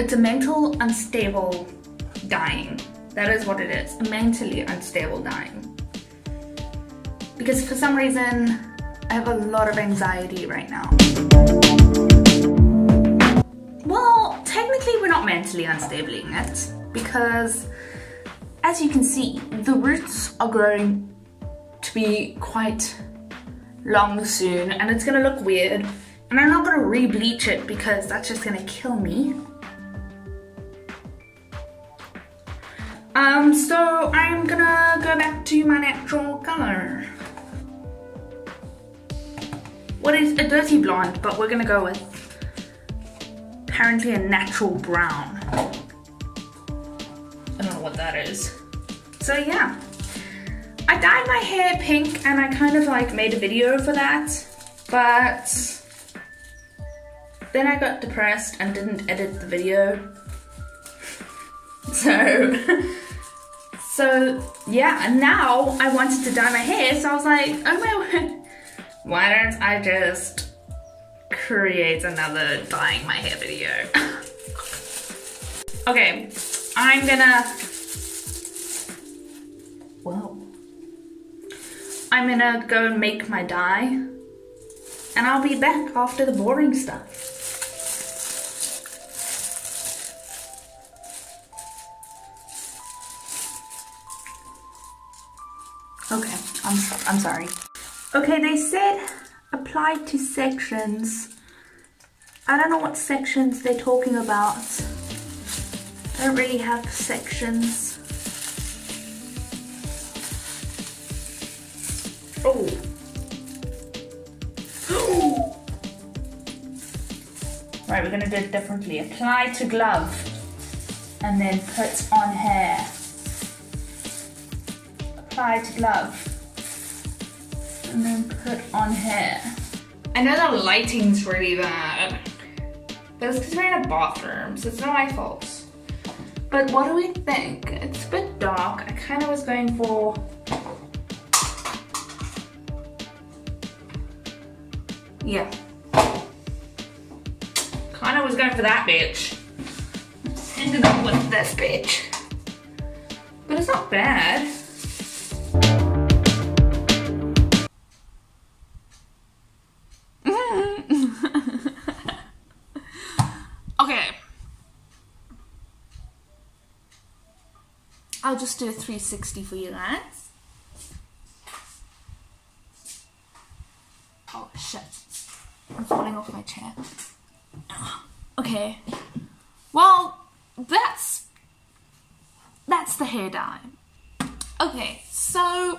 It's a mental unstable dying. That is what it is. A mentally unstable dying. Because for some reason, I have a lot of anxiety right now. Well, technically we're not mentally unstabling it because as you can see, the roots are growing to be quite long soon and it's gonna look weird and I'm not gonna re-bleach it because that's just gonna kill me. Um, so I'm gonna go back to my natural color. What is a dirty blonde, but we're gonna go with apparently a natural brown. I don't know what that is. So yeah, I dyed my hair pink and I kind of like made a video for that, but then I got depressed and didn't edit the video. So, so yeah, and now I wanted to dye my hair, so I was like, oh my why don't I just create another dyeing my hair video? okay, I'm gonna, whoa. I'm gonna go and make my dye and I'll be back after the boring stuff. Okay, I'm, I'm sorry. Okay, they said apply to sections. I don't know what sections they're talking about. I don't really have sections. Oh. right, we're gonna do it differently. Apply to glove and then put on hair glove and then put on hair. I know the lighting's really bad, but it's because we're in a bathroom, so it's not my fault. But what do we think? It's a bit dark. I kind of was going for Yeah. Kind of was going for that bitch. Ended up with this bitch. But it's not bad. I'll just do a 360 for you guys. Oh shit. I'm falling off my chair. Okay. Well, that's that's the hair dye. Okay, so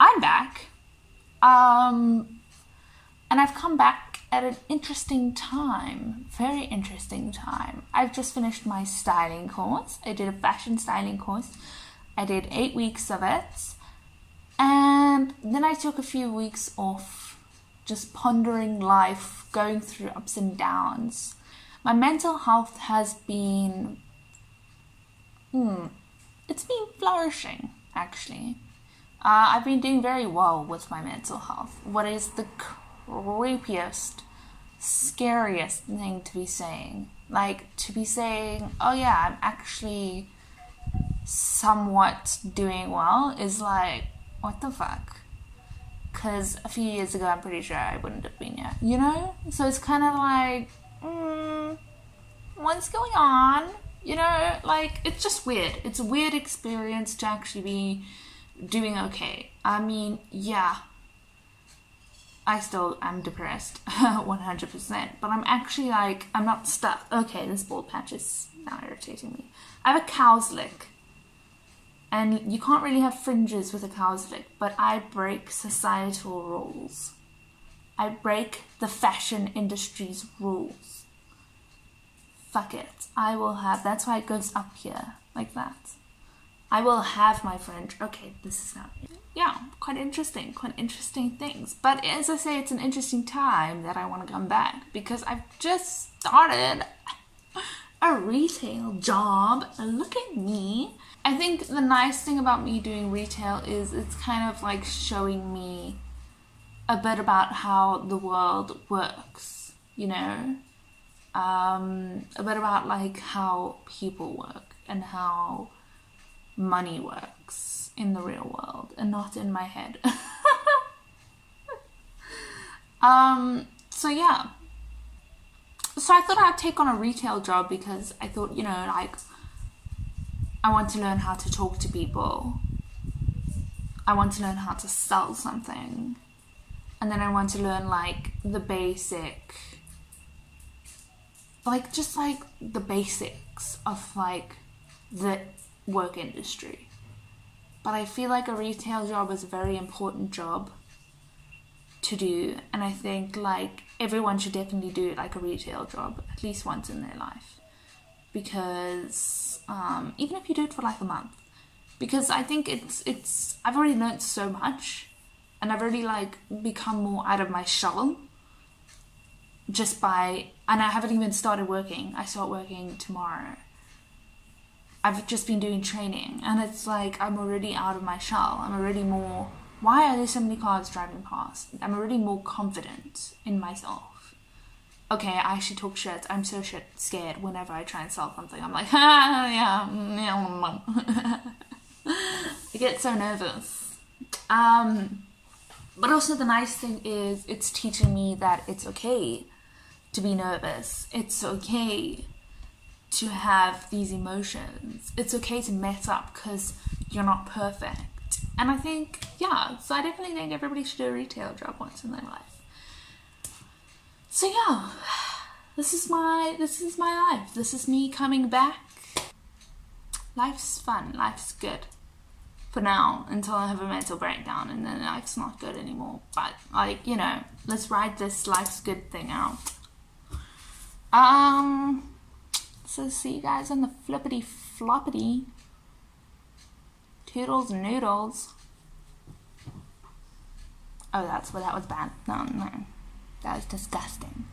I'm back. Um and I've come back at an interesting time, very interesting time. I've just finished my styling course. I did a fashion styling course. I did eight weeks of it. And then I took a few weeks off, just pondering life, going through ups and downs. My mental health has been, hmm, it's been flourishing actually. Uh, I've been doing very well with my mental health. What is the creepiest, scariest thing to be saying. Like to be saying, oh yeah, I'm actually somewhat doing well is like, what the fuck? Because a few years ago, I'm pretty sure I wouldn't have been here, you know? So it's kind of like, mm, what's going on? You know, like, it's just weird. It's a weird experience to actually be doing okay. I mean, yeah, I still am depressed 100%, but I'm actually like, I'm not stuck. Okay, this bald patch is now irritating me. I have a cow's lick, and you can't really have fringes with a cow's lick, but I break societal rules. I break the fashion industry's rules. Fuck it. I will have, that's why it goes up here, like that. I will have my fringe. Okay, this is not yeah, quite interesting, quite interesting things. But as I say, it's an interesting time that I want to come back because I've just started a retail job. Look at me. I think the nice thing about me doing retail is it's kind of like showing me a bit about how the world works, you know? um, a bit about like how people work and how money works in the real world and not in my head. um, so yeah. So I thought I'd take on a retail job because I thought, you know, like I want to learn how to talk to people. I want to learn how to sell something. And then I want to learn like the basic like just like the basics of like the work industry. But I feel like a retail job is a very important job to do and I think like everyone should definitely do like a retail job at least once in their life because um, even if you do it for like a month because I think it's it's I've already learned so much and I've already like become more out of my shell just by and I haven't even started working. I start working tomorrow. I've just been doing training and it's like I'm already out of my shell. I'm already more why are there so many cars driving past? I'm already more confident in myself. Okay, I actually talk shit. I'm so shit scared whenever I try and sell something. I'm like, ah, yeah, yeah. I get so nervous. Um, but also the nice thing is it's teaching me that it's okay to be nervous. It's okay to have these emotions. It's okay to mess up because you're not perfect. And I think, yeah, so I definitely think everybody should do a retail job once in their life. So yeah, this is my this is my life. This is me coming back. Life's fun. Life's good. For now, until I have a mental breakdown and then life's not good anymore. But like, you know, let's ride this life's good thing out. Um, so see you guys on the flippity floppity. Toodles noodles. Oh, that's what that was bad. No, no. That was disgusting.